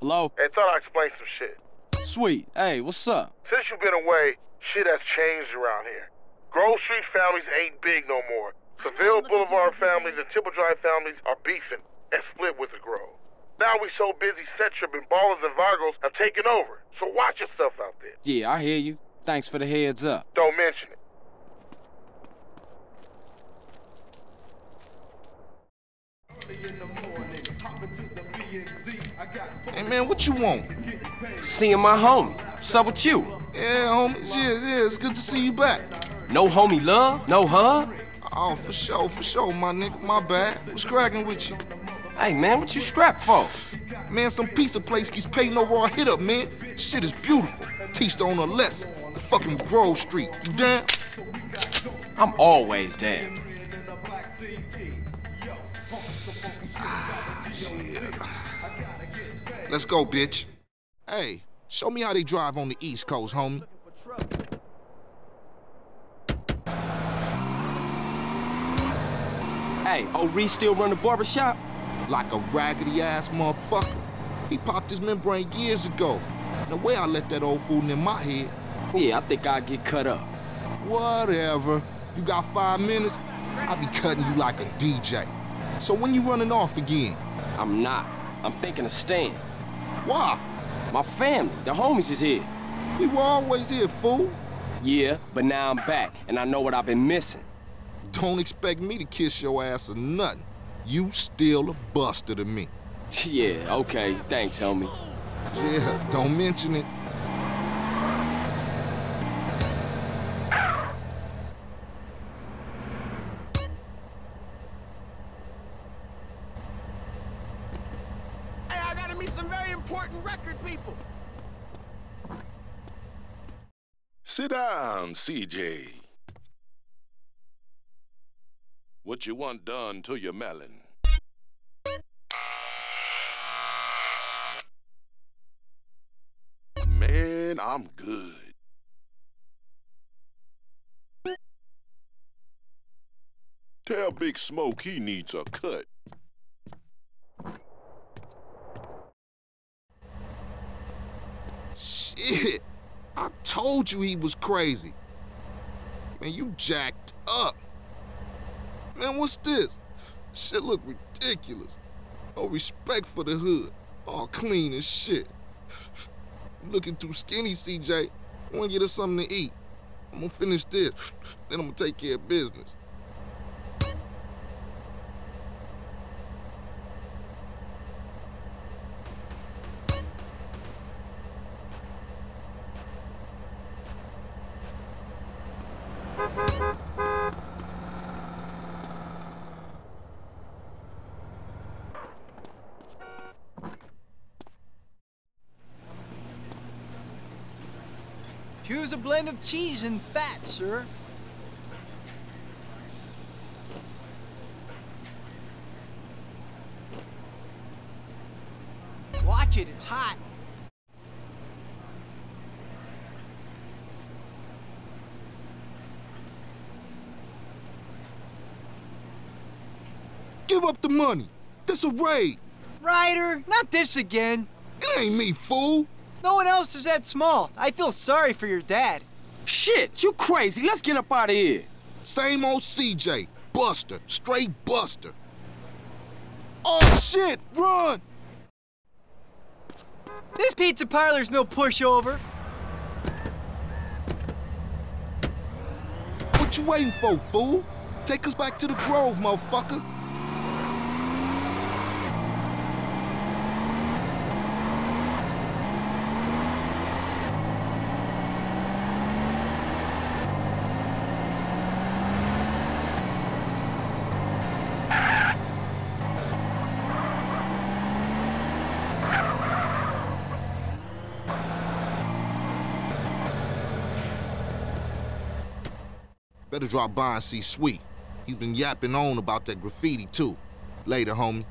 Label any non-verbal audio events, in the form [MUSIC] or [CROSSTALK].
Hello? Hey, thought I'd explain some shit. Sweet. Hey, what's up? Since you've been away, shit has changed around here. Grove Street families ain't big no more. [LAUGHS] Seville Boulevard families and Temple Drive families are beefing and split with the Grove. Now we so busy, set tripping, Ballas and Vagos have taken over. So watch yourself out there. Yeah, I hear you. Thanks for the heads up. Don't mention it. Hey man, what you want? Seeing my homie. What's up with you? Yeah, homie. Yeah, yeah, it's good to see you back. No homie love? No hug? Oh, for sure, for sure, my nigga. My bad. What's cracking with you? Hey man, what you strapped for? Man, some pizza place keeps paying over our hit up, man. Shit is beautiful. Teach the owner a lesson. The fucking Grove Street. You down? I'm always down. Let's go, bitch. Hey, show me how they drive on the East Coast, homie. Hey, old Reece still run the barbershop? Like a raggedy ass motherfucker. He popped his membrane years ago. The way I let that old fool in my head. Yeah, I think I'll get cut up. Whatever. You got five minutes? I'll be cutting you like a DJ. So when you running off again? I'm not. I'm thinking of staying. Why? My family, the homies is here. We were always here, fool. Yeah, but now I'm back, and I know what I've been missing. Don't expect me to kiss your ass or nothing. You still a buster to me. yeah, okay. Thanks, homie. Yeah, don't mention it. Hey, I gotta meet some very important record people. Sit down, CJ. What you want done to your melon? Man, I'm good. Tell Big Smoke he needs a cut. Shit. I told you he was crazy. Man, you jacked up. Man, what's this? Shit look ridiculous. No respect for the hood. All clean as shit. Looking too skinny, CJ. I wanna get us something to eat. I'm gonna finish this, then I'm gonna take care of business. Choose a blend of cheese and fat, sir. Watch it, it's hot. Give up the money. This a raid. Ryder, not this again. It ain't me, fool. No one else is that small. I feel sorry for your dad. Shit, you crazy. Let's get up out of here. Same old CJ. Buster. Straight Buster. Oh, shit! Run! This pizza parlor's no pushover. What you waiting for, fool? Take us back to the Grove, motherfucker. Better drop by and see Sweet. He's been yapping on about that graffiti, too. Later, homie.